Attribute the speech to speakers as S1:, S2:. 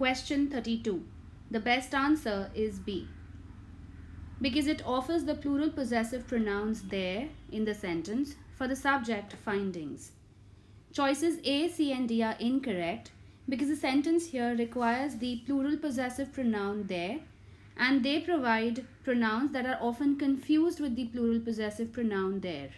S1: Question 32. The best answer is B. Because it offers the plural possessive pronouns their in the sentence for the subject findings. Choices A, C and D are incorrect because the sentence here requires the plural possessive pronoun their and they provide pronouns that are often confused with the plural possessive pronoun their.